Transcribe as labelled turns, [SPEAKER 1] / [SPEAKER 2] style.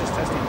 [SPEAKER 1] Just testing